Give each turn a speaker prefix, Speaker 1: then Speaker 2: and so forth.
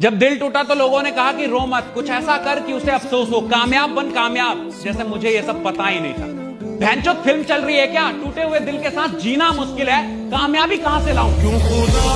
Speaker 1: जब दिल टूटा तो लोगों ने कहा कि रो मत, कुछ ऐसा कर कि उसे अफसोस हो। कामयाब बन कामयाब, जैसे मुझे ये सब पता ही नहीं था। भैंचोद फ़िल्म चल रही है क्या? टूटे हुए दिल के साथ जीना मुश्किल है। कामयाबी कहाँ से लाऊं?
Speaker 2: क्यों खुदा